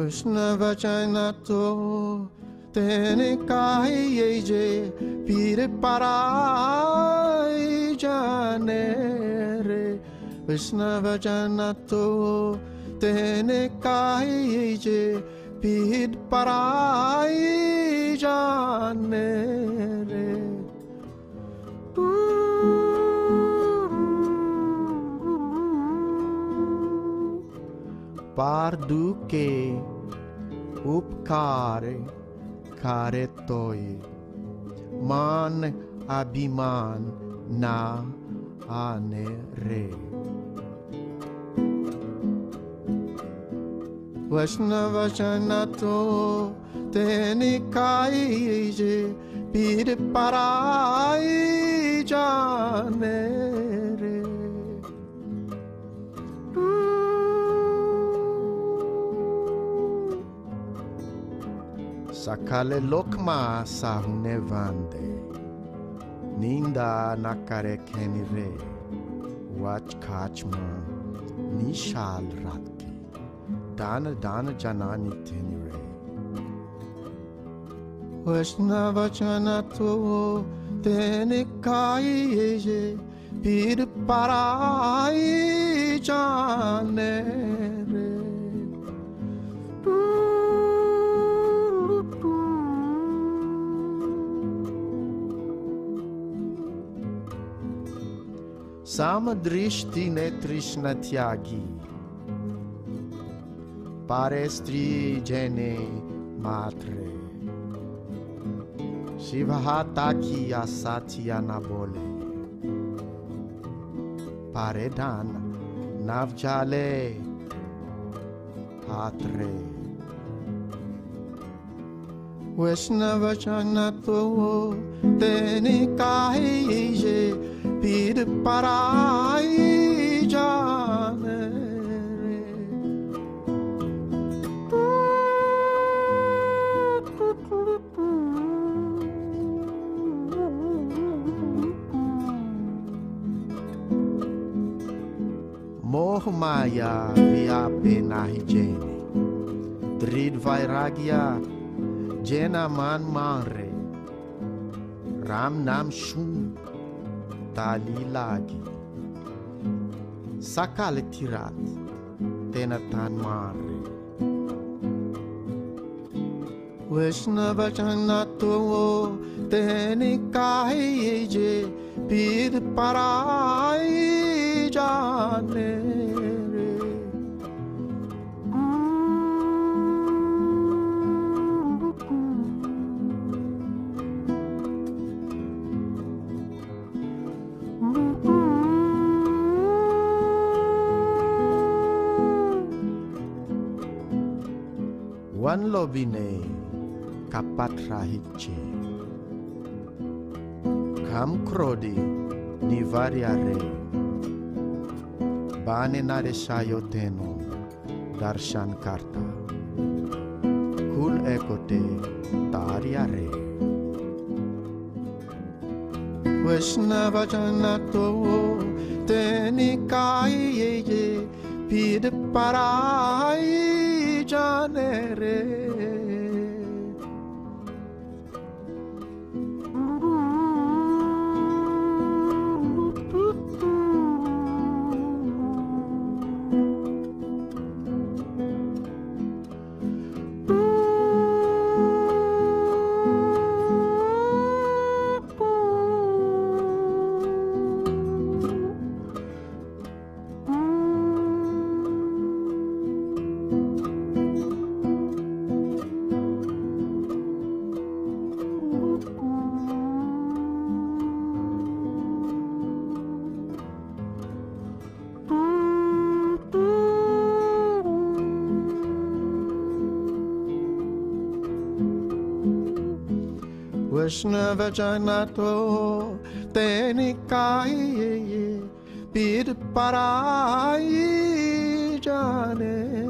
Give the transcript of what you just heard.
कृष्ण वचन तो तेन का जे पीर पराई जाने रे कृष्ण वचन तो तेन का जे, पीर पराई जाने रे। के उपकार करे तोय मान अभिमान ना आने रे। वैष्णव वचन तो तेने काई जे, पीर पराई जाने। Sakale lokma sahune vande. Ninda nakare kenire. Wach kachma. Nishal ratki. Dana dana janani tenire. Vaishnava सम दृष्टि नेतृष्ण त्यागी पारे स्त्री जैने मात्र शिवहाता की या साथिया ना बोले पारे धान नवजाले पात्रे पात्र Chanato Tene Kaije पीर पराई जाने मोह माया व्यापे नाही जेने दृढ़ वैराग्या जेना मान मान रे। राम नाम शू ताली लागी। सकाल थी रात, तेना तान मान रे। वैष्णव चंगना तो वो तेनी काहे जे, पीर पराई जाने। Wan lobine kapatra hitche Kam krodi ni variare Bane nare sayoteno darshan karta Kul ekote tariare Vaishnava janato teni ye pid parai जाने रे Vaishnava Janato Teni Kai Parai Jane